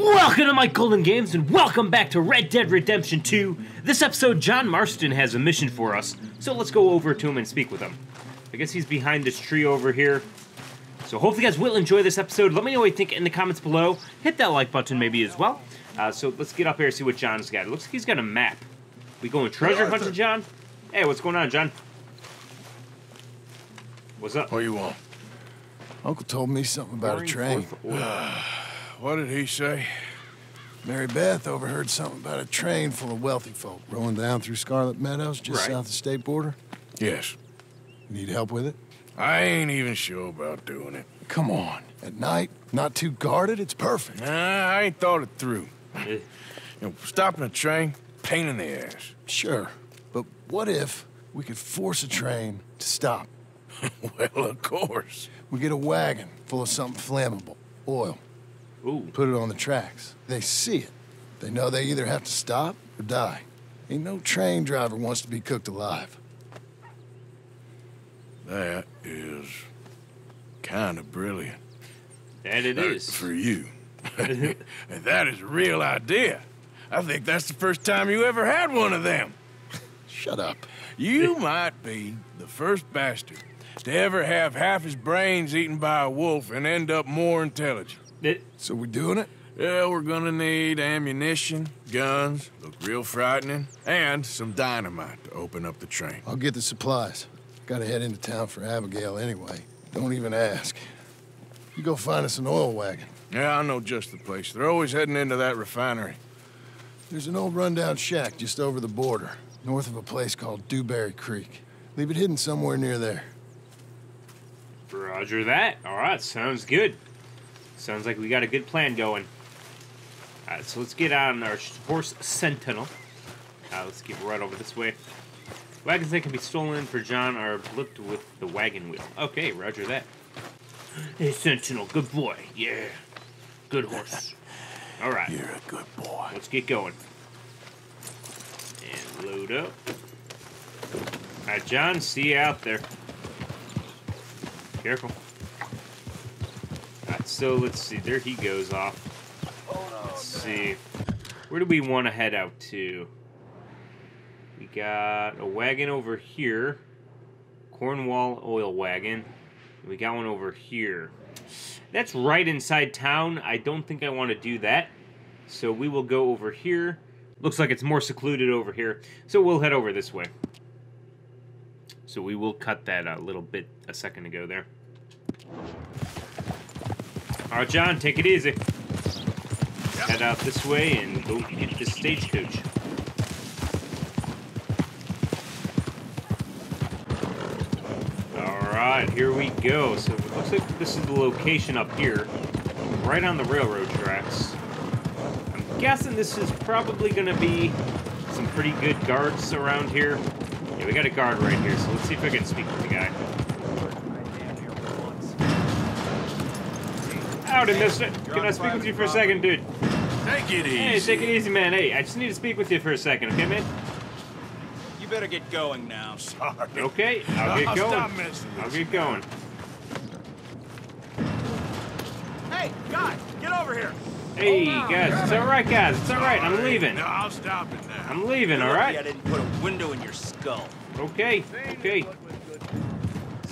Welcome to Mike Golden Games and welcome back to Red Dead Redemption 2. This episode, John Marston has a mission for us, so let's go over to him and speak with him. I guess he's behind this tree over here. So hopefully you guys will enjoy this episode. Let me know what you think in the comments below. Hit that like button maybe as well. Uh, so let's get up here and see what John's got. It looks like he's got a map. We going treasure Hey, hunting, John? Hey, what's going on, John? What's up? What you want? Uncle told me something about a train. forth oil. What did he say? Mary Beth overheard something about a train full of wealthy folk rolling down through Scarlett Meadows just Right. south of the state border. Yes. Need help with it? I ain't even sure about doing it. Come on. At night, not too guarded, it's perfect. Nah, I ain't thought it through. You know, stopping a train, pain in the ass. Sure. But what if we could force a train to stop? well, of course. We get a wagon full of something flammable, oil, Ooh. put it on the tracks. They see it. They know they either have to stop or die. Ain't no train driver wants to be cooked alive. That is kind of brilliant. And it Uh, is. For you. and that is a real idea. I think that's the first time you ever had one of them. Shut up. You might be the first bastard to ever have half his brains eaten by a wolf and end up more intelligent. It- So we doing it? Yeah, we're gonna need ammunition, guns, look real frightening, and some dynamite to open up the train. I'll get the supplies. Gotta head into town for Abigail anyway. Don't even ask. You go find us an oil wagon. Yeah, I know just the place. They're always heading into that refinery. There's an old rundown shack just over the border, north of a place called Dewberry Creek. Leave it hidden somewhere near there. Roger that. All right, sounds good. Sounds like we got a good plan going. All right, so let's get on our horse Sentinel. Uh, let's keep right over this way. Wagons that can be stolen for John are blipped with the wagon wheel. Okay, roger that. Hey, Sentinel, good boy. Yeah, good horse. All right, You're a good boy. let's get going. And load up. All right, John, see you out there. Careful. So let's see. There he goes off. Oh, let's see. Where do we want to head out to? We got a wagon over here. Cornwall oil wagon. We got one over here. That's right inside town. I don't think I want to do that. So we will go over here. Looks like it's more secluded over here. So we'll head over this way. So we will cut that a little bit a second ago there. All right, John, take it easy. Head out this way and go get the stagecoach. All right, here we go. So it looks like this is the location up here, right on the railroad tracks. I'm guessing this is probably going to be some pretty good guards around here. Yeah, we got a guard right here, so let's see if I can speak with the guy. Howdy, mister. Can I speak with you for a second, dude? Take it easy. Hey, take it easy, man. Hey, I just need to speak with you for a second, okay, man? You better get going now. Sorry. Okay, I'll get going. With I'll get going. Hey, guy, get over here. Hey, guys, it's all right, guys. It's all right. I'm leaving. No, I'll stop it now. I'm leaving, all right? I didn't put a window in your skull. Okay, okay.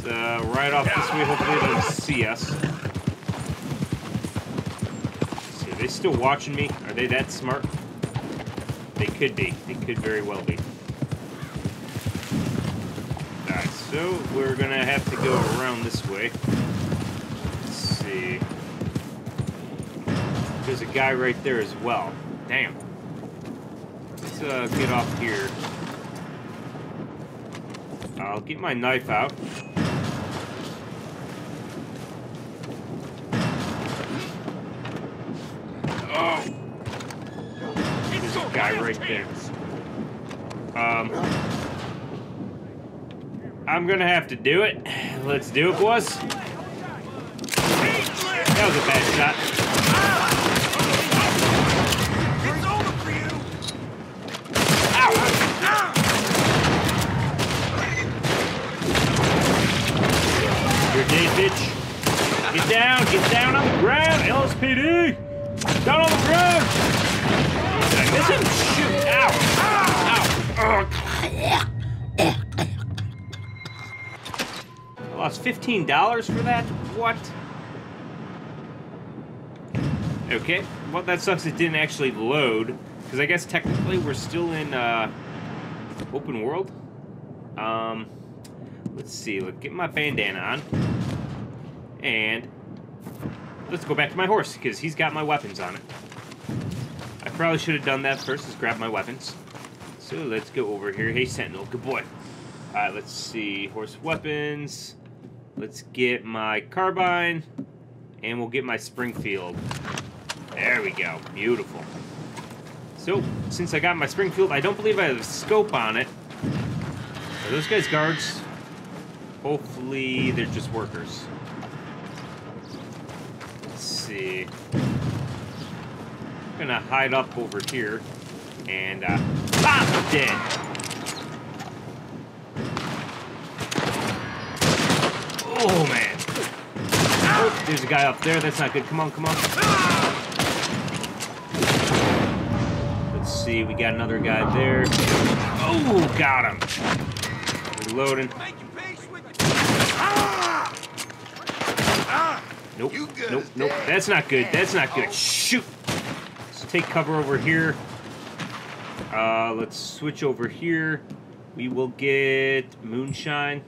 Uh, right off this way. Hopefully, they don't see us. See, are they still watching me? Are they that smart? They could be. They could very well be. Alright, so we're gonna have to go around this way. Let's see. There's a guy right there as well. Damn. Let's uh, get off here. I'll get my knife out. Oh! There's a guy right there. Um, I'm gonna have to do it. Let's do it, boys. That was a bad shot. Get down, get down on the ground, LSPD! Down on the ground! Did I miss him? Shoot! Ow! Ow! I lost $15 for that? What? Okay, well that sucks it didn't actually load. Because I guess technically we're still in uh, open world. Um, let's see, let's get my bandana on. And let's go back to my horse, because he's got my weapons on it. I probably should have done that first, is grab my weapons. So let's go over here. Hey, Sentinel, good boy. Alright, let's see. Horse weapons. Let's get my carbine. And we'll get my Springfield. There we go. Beautiful. So, since I got my Springfield, I don't believe I have a scope on it. Are those guys guards? Hopefully, they're just workers. I'm gonna hide up over here. And, uh, ah! Dead. Oh, man. Oh, there's a guy up there. That's not good. Come on, come on. Let's see. We got another guy there. Oh, got him. Reloading. Nope. Nope. Nope. That's not good. That's not good. Shoot. Let's take cover over here. Uh, let's switch over here. We will get moonshine.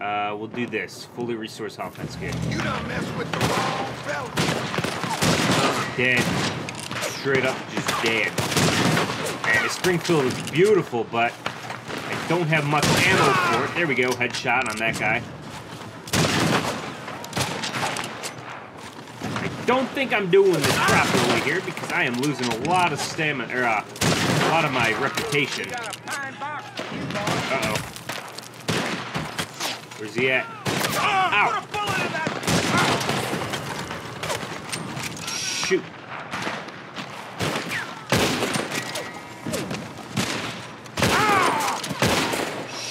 Uh, we'll do this. Fully resource offense game. You don't mess with the wrong fella. Dead. Straight up, just dead. And the Springfield is beautiful, but I don't have much ammo for it. There we go. Headshot on that guy. Don't think I'm doing this properly here because I am losing a lot of stamina, or uh, a lot of my reputation. Uh-oh. Where's he at? Ow! Shoot.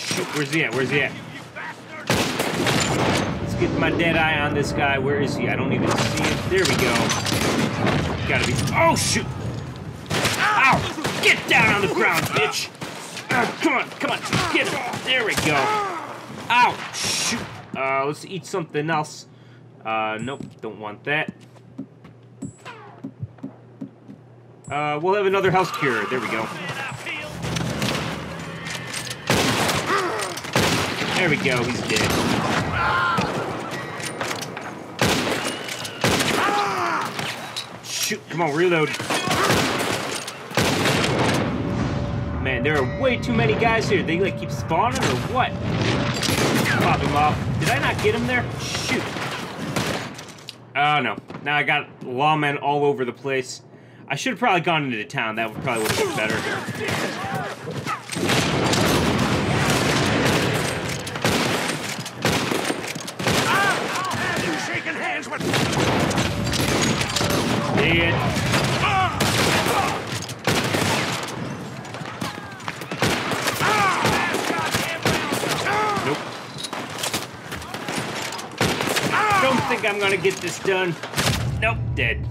Shoot, where's he at? Where's he at? Get my dead eye on this guy. Where is he? I don't even see him. There we go. Gotta be. Oh, shoot! Ow! Get down on the ground, bitch! Ah, come on, come on, get him! There we go. Ow! Shoot! Uh, let's eat something else. Uh, nope, don't want that. Uh, we'll have another health cure. There we go. There we go, he's dead. Shoot, come on, reload. Man, there are way too many guys here. They like keep spawning or what? Pop him off. Did I not get him there? Shoot. Oh no. Now I got lawmen all over the place. I should have probably gone into the town. That would probably would have been better. Ah, you shaking hands with Dead. Nope. Don't think I'm gonna get this done. Nope, dead.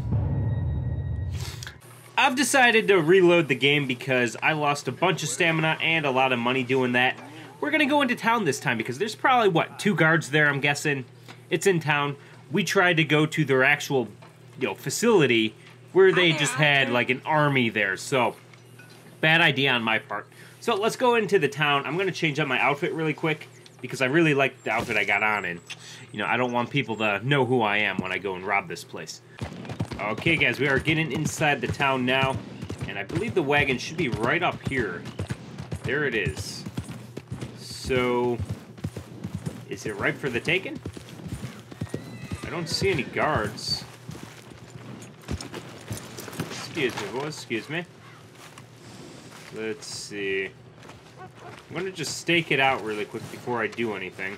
I've decided to reload the game because I lost a bunch of stamina and a lot of money doing that. We're gonna go into town this time because there's probably, what, two guards there, I'm guessing. It's in town. We tried to go to their actual, you know, facility where they just had, like, an army there, so bad idea on my part. So let's go into the town. I'm gonna change up my outfit really quick because I really like the outfit I got on and, you know, I don't want people to know who I am when I go and rob this place. Okay, guys, we are getting inside the town now, and I believe the wagon should be right up here. There it is. So, is it right for the taking? I don't see any guards. Excuse me, boys, excuse me. Let's see. I'm gonna just stake it out really quick before I do anything.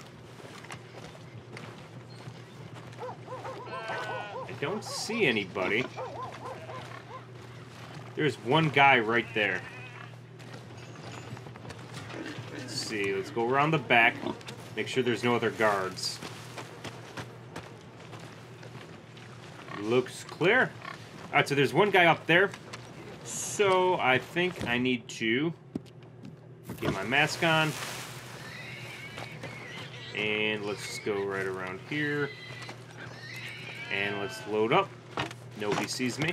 I don't see anybody. There's one guy right there. Let's see, let's go around the back. Make sure there's no other guards. Looks clear. Alright, so there's one guy up there. So I think I need to get my mask on. And let's just go right around here. And let's load up. Nobody sees me.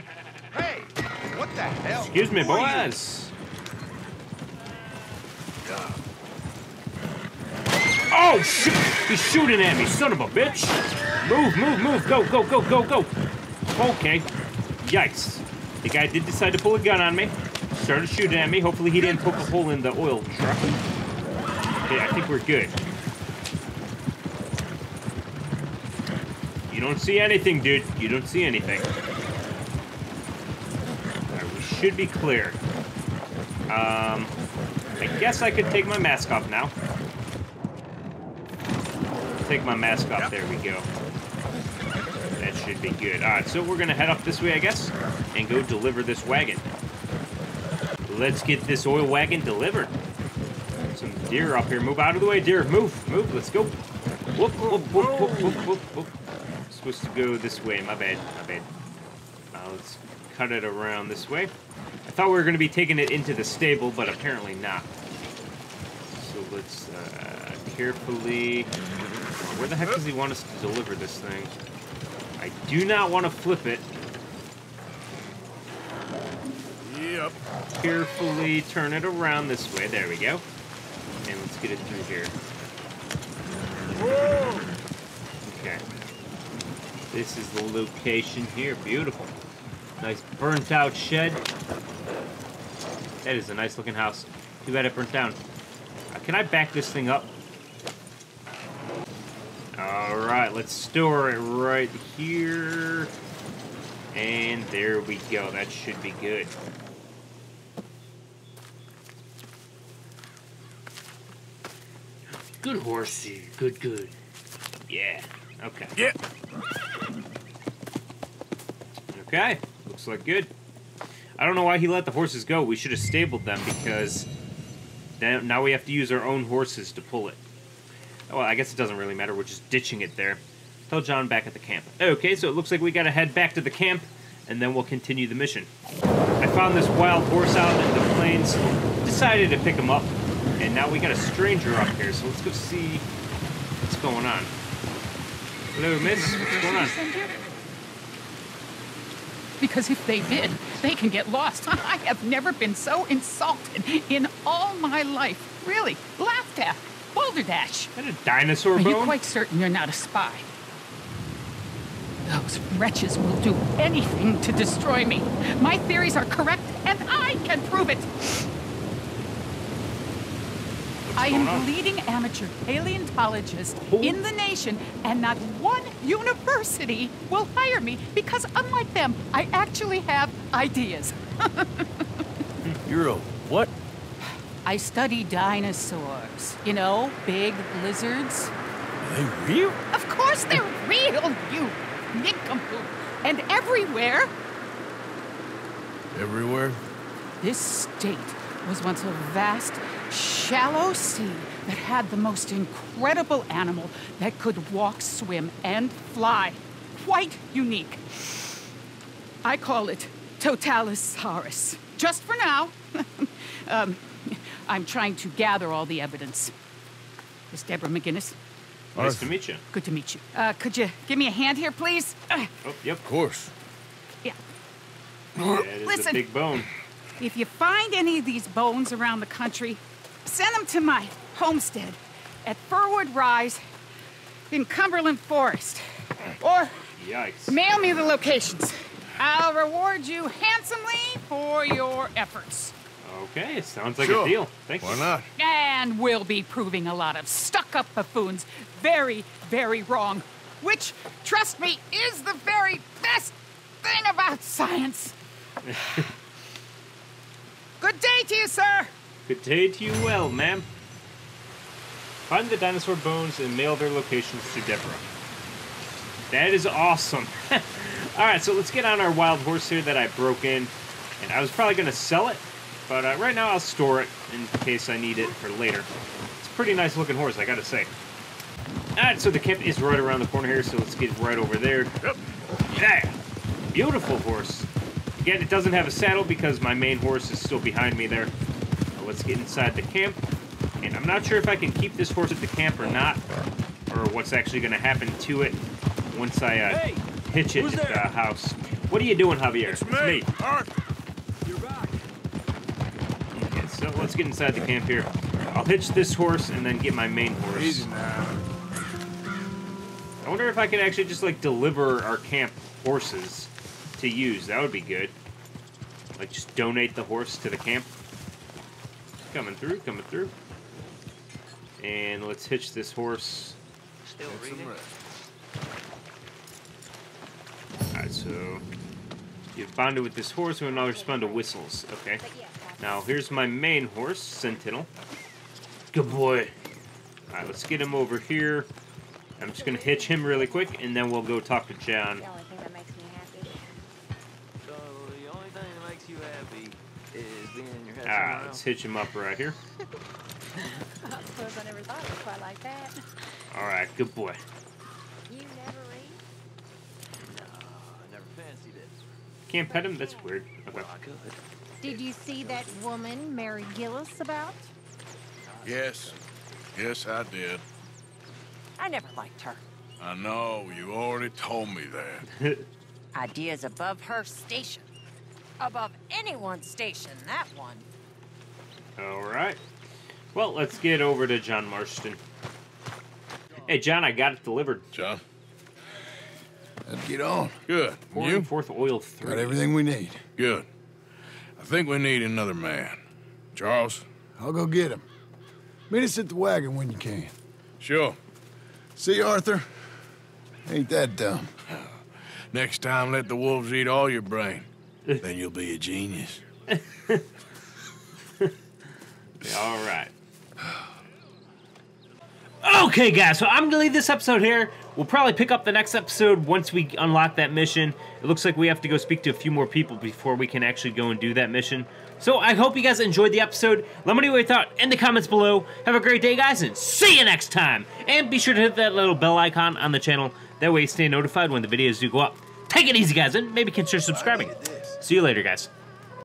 Hey, what the hell? Excuse me, boys. Oh, shit! He's shooting at me, son of a bitch! Move, move, move! Go, go, go, go, go! Okay. Yikes. The guy did decide to pull a gun on me. Started shooting at me. Hopefully he didn't poke a hole in the oil truck. Okay, I think we're good. You don't see anything, dude. You don't see anything. Alright, we should be clear. Um, I guess I could take my mask off now. Take my mask off. There we go. Should be good. Alright, so we're gonna head up this way, I guess, and go deliver this wagon. Let's get this oil wagon delivered. Some deer up here. Move out of the way, deer. Move, move. Let's go. Whoop, whoop, whoop, whoop, whoop, whoop, whoop. Supposed to go this way. My bad. My bad. Uh, let's cut it around this way. I thought we were going to be taking it into the stable, but apparently not. So let's uh, carefully. Where the heck does he want us to deliver this thing? I do not want to flip it. Yep. Carefully turn it around this way. There we go. And let's get it through here. Whoa! Okay. This is the location here. Beautiful. Nice burnt out shed. That is a nice looking house. Too bad it burnt down. Uh, can I back this thing up? Alright, let's store it right here. And there we go. That should be good. Good horsey. Good, good. Yeah. Okay. Yeah. Okay. Looks like good. I don't know why he let the horses go. We should have stabled them because now we have to use our own horses to pull it. Well, I guess it doesn't really matter. We're just ditching it there. Tell John back at the camp. Okay, so it looks like we gotta head back to the camp, and then we'll continue the mission. I found this wild horse out in the plains, decided to pick him up, and now we got a stranger up here, so let's go see what's going on. Hello, miss. What's going on? Because if they did, they can get lost. I have never been so insulted in all my life. Really, laughed at. Balderdash. Is that a dinosaur Are bone? you quite certain you're not a spy? Those wretches will do anything to destroy me. My theories are correct, and I can prove it. I am on? the leading amateur paleontologist Oh. in the nation, and not one university will hire me because, unlike them, I actually have ideas. You're a what? I study dinosaurs. You know, big lizards. Are they real? Of course they're real, you nincompoop. And everywhere, Everywhere? this state was once a vast, shallow sea that had the most incredible animal that could walk, swim, and fly. Quite unique. I call it Totalisaurus. Just for now. um, I'm trying to gather all the evidence. Miss Deborah MacGuiness, Nice to meet you. good to meet you. Uh, could you give me a hand here, please? Uh, Oh, yep. Of course. yeah. That is a Listen. big bone. If you find any of these bones around the country, send them to my homestead at Firwood Rise in Cumberland Forest. Or Yikes. mail me the locations. I'll reward you handsomely for your efforts. Okay, sounds like Sure. a deal. Thank Why you. not? And we'll be proving a lot of stuck up buffoons very, very wrong. Which, trust me, is the very best thing about science. Good day to you, sir. Good day to you well, ma'am. Find the dinosaur bones and mail their locations to Deborah. That is awesome. Alright, so let's get on our wild horse here that I broke in. And I was probably going to sell it, but uh, right now I'll store it in case I need it for later. It's a pretty nice looking horse, I gotta say. Alright, so the camp is right around the corner here, so let's get right over there. Yeah! Beautiful horse. Again, it doesn't have a saddle because my main horse is still behind me there. Let's get inside the camp. And I'm not sure if I can keep this horse at the camp or not, or what's actually going to happen to it once I uh, Hey, hitch it at the house. What are you doing, Javier? It's me, Arthur. Okay, so let's get inside the camp here. I'll hitch this horse and then get my main horse. Easy now. I wonder if I can actually just like deliver our camp horses to use. That would be good. Like just donate the horse to the camp. Coming through, coming through. And let's hitch this horse. Still reading? Alright, so you've bonded with this horse and will now respond to whistles. Okay. Now here's my main horse, Sentinel. Good boy. Alright, let's get him over here. I'm just gonna hitch him really quick and then we'll go talk to John. The only thing that makes me happy. So the only thing that makes you happy is being in your head Ah, let's hitch him up right here. I suppose I never thought of it quite like that. Alright, good boy. You never read? No, I never fancied it. Can't pet him? That's weird. Okay. Well, I could. Did you see that woman, Mary Gillis, about? Yes. Yes, I did. I never liked her. I know, you already told me that. Ideas above her station. Above anyone's station, that one. Alright. Well, let's get over to John Marston. Hey, John, I got it delivered. John? Let's get on. Good. Four You? and fourth oil three. Got everything we need. Good. I think we need another man. Charles? I'll go get him. Meet us at the wagon when you can. Sure. See, Arthur? Ain't that dumb. Next time, let the wolves eat all your brain. then you'll be a genius. Alright. Okay, guys, so I'm gonna leave this episode here. We'll probably pick up the next episode once we unlock that mission. It looks like we have to go speak to a few more people before we can actually go and do that mission. So I hope you guys enjoyed the episode. Let me know what you thought in the comments below. Have a great day, guys, and see you next time. And be sure to hit that little bell icon on the channel. That way you stay notified when the videos do go up. Take it easy, guys, and maybe consider subscribing. See you later, guys.